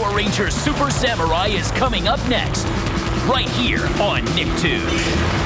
Power Rangers Super Samurai is coming up next, right here on Nicktoons.